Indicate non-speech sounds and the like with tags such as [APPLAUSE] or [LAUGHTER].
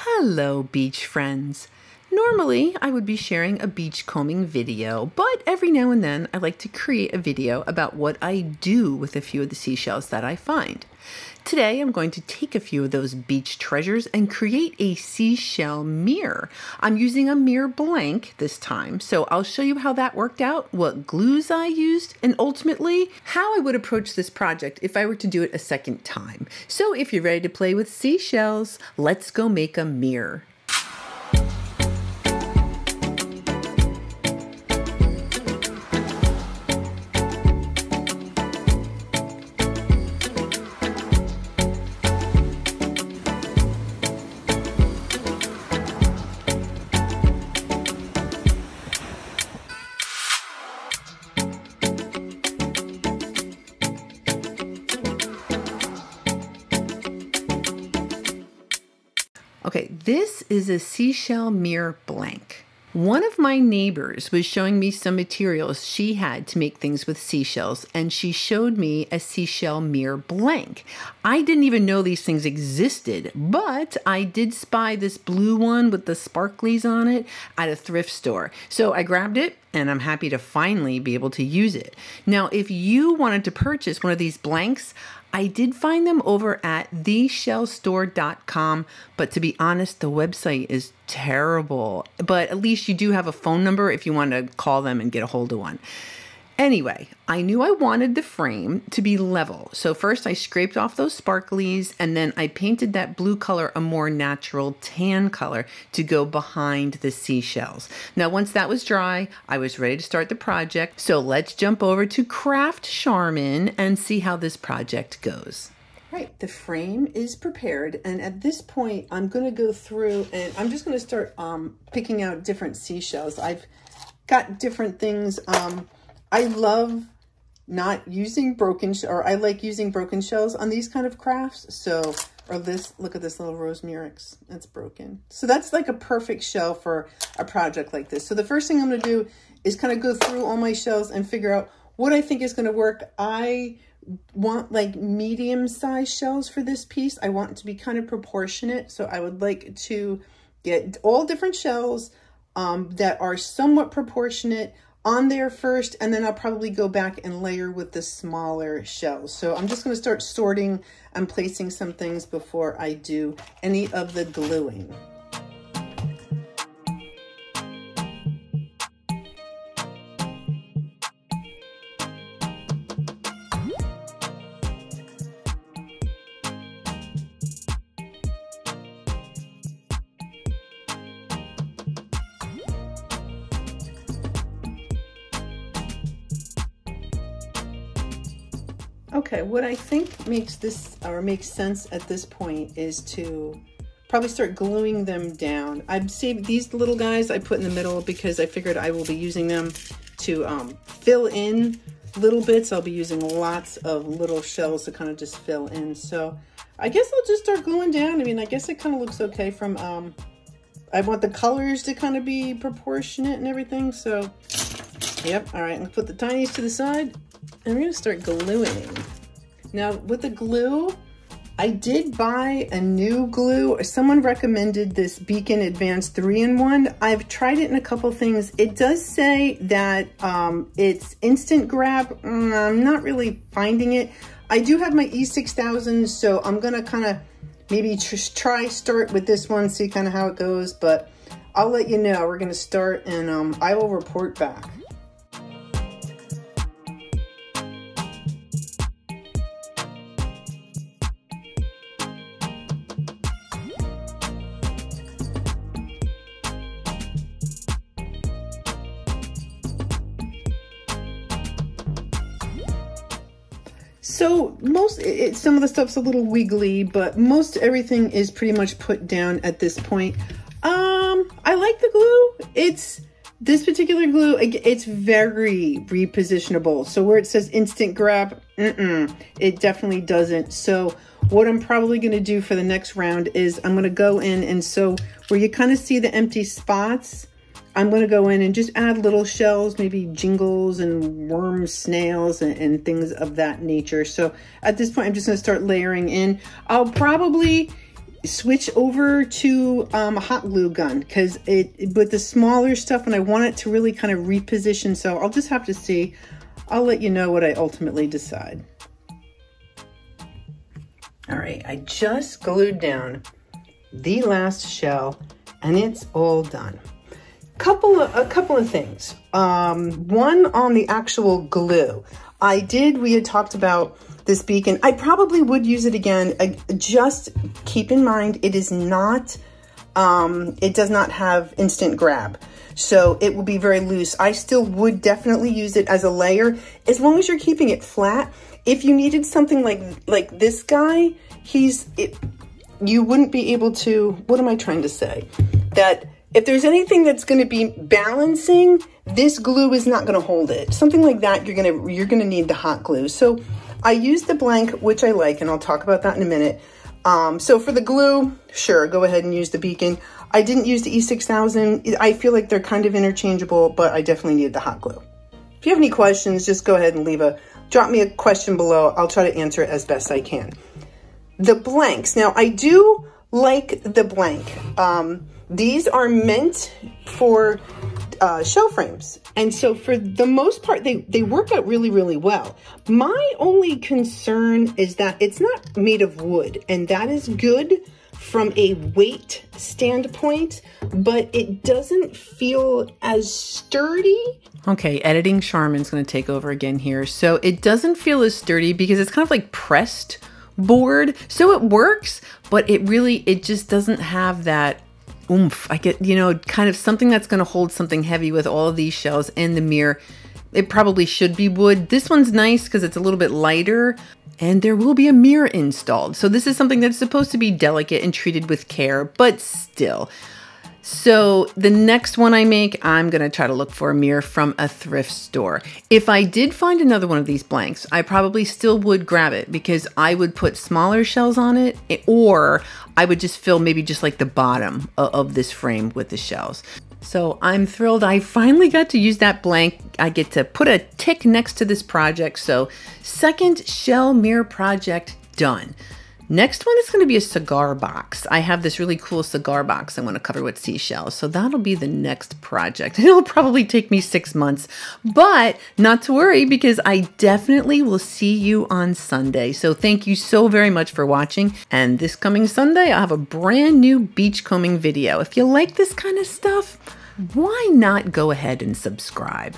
Hello, beach friends. Normally, I would be sharing a beach combing video, but every now and then I like to create a video about what I do with a few of the seashells that I find. Today, I'm going to take a few of those beach treasures and create a seashell mirror. I'm using a mirror blank this time, so I'll show you how that worked out, what glues I used, and ultimately, how I would approach this project if I were to do it a second time. So if you're ready to play with seashells, let's go make a mirror. Okay, this is a seashell mirror blank. One of my neighbors was showing me some materials she had to make things with seashells, and she showed me a seashell mirror blank. I didn't even know these things existed, but I did spy this blue one with the sparklies on it at a thrift store. So I grabbed it and I'm happy to finally be able to use it. Now, if you wanted to purchase one of these blanks, I did find them over at theshellstore.com, but to be honest, the website is terrible. But at least you do have a phone number if you want to call them and get a hold of one. Anyway, I knew I wanted the frame to be level. So first I scraped off those sparklies and then I painted that blue color a more natural tan color to go behind the seashells. Now once that was dry, I was ready to start the project. So let's jump over to Craft Charmin and see how this project goes. Right, the frame is prepared and at this point I'm going to go through and I'm just going to start um, picking out different seashells. I've got different things um, I love not using broken, or I like using broken shells on these kind of crafts. So, or this, look at this little rose murex, broken. So that's like a perfect shell for a project like this. So the first thing I'm gonna do is kind of go through all my shells and figure out what I think is gonna work. I want like medium sized shells for this piece. I want it to be kind of proportionate. So I would like to get all different shells um, that are somewhat proportionate on there first, and then I'll probably go back and layer with the smaller shells. So I'm just gonna start sorting and placing some things before I do any of the gluing. Okay, what I think makes this or makes sense at this point is to probably start gluing them down. I've saved these little guys I put in the middle because I figured I will be using them to um, fill in little bits. I'll be using lots of little shells to kind of just fill in. So I guess I'll just start gluing down. I mean, I guess it kind of looks okay from, um, I want the colors to kind of be proportionate and everything. So, yep. All right, gonna put the tinies to the side and we're gonna start gluing. Now with the glue, I did buy a new glue. Someone recommended this Beacon Advanced 3-in-1. I've tried it in a couple things. It does say that um, it's instant grab. Mm, I'm not really finding it. I do have my E6000, so I'm gonna kind of maybe try start with this one, see kind of how it goes, but I'll let you know. We're gonna start and um, I will report back. So most, it, some of the stuff's a little wiggly, but most everything is pretty much put down at this point. Um, I like the glue. It's, this particular glue, it's very repositionable. So where it says instant grab, mm -mm, it definitely doesn't. So what I'm probably going to do for the next round is I'm going to go in and so where you kind of see the empty spots, I'm going to go in and just add little shells, maybe jingles and worms, snails, and, and things of that nature. So at this point, I'm just going to start layering in. I'll probably switch over to um, a hot glue gun because it with the smaller stuff and I want it to really kind of reposition. So I'll just have to see. I'll let you know what I ultimately decide. All right, I just glued down the last shell and it's all done. Couple of, a couple of things. Um, one on the actual glue. I did, we had talked about this beacon. I probably would use it again. I, just keep in mind, it is not, um, it does not have instant grab. So it will be very loose. I still would definitely use it as a layer as long as you're keeping it flat. If you needed something like, like this guy, he's, it, you wouldn't be able to, what am I trying to say? That if there's anything that's going to be balancing, this glue is not going to hold it. Something like that, you're going to, you're going to need the hot glue. So I use the blank, which I like, and I'll talk about that in a minute. Um, so for the glue, sure, go ahead and use the beacon. I didn't use the E6000. I feel like they're kind of interchangeable, but I definitely needed the hot glue. If you have any questions, just go ahead and leave a, drop me a question below. I'll try to answer it as best I can. The blanks. Now, I do like the blank. Um, these are meant for uh, shell frames. And so for the most part, they, they work out really, really well. My only concern is that it's not made of wood and that is good from a weight standpoint, but it doesn't feel as sturdy. Okay, editing Charmin's gonna take over again here. So it doesn't feel as sturdy because it's kind of like pressed board. So it works, but it really, it just doesn't have that oomph. I get, you know, kind of something that's going to hold something heavy with all of these shells and the mirror. It probably should be wood. This one's nice because it's a little bit lighter and there will be a mirror installed. So this is something that's supposed to be delicate and treated with care, but still. So the next one I make, I'm going to try to look for a mirror from a thrift store. If I did find another one of these blanks, I probably still would grab it because I would put smaller shells on it eh, or I would just fill maybe just like the bottom of this frame with the shells. So I'm thrilled I finally got to use that blank. I get to put a tick next to this project. So second shell mirror project done. Next one is going to be a cigar box. I have this really cool cigar box I want to cover with seashells. So that'll be the next project. [LAUGHS] It'll probably take me six months, but not to worry because I definitely will see you on Sunday. So thank you so very much for watching. And this coming Sunday, I'll have a brand new beachcombing video. If you like this kind of stuff, why not go ahead and subscribe?